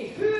Hey, who?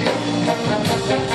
Música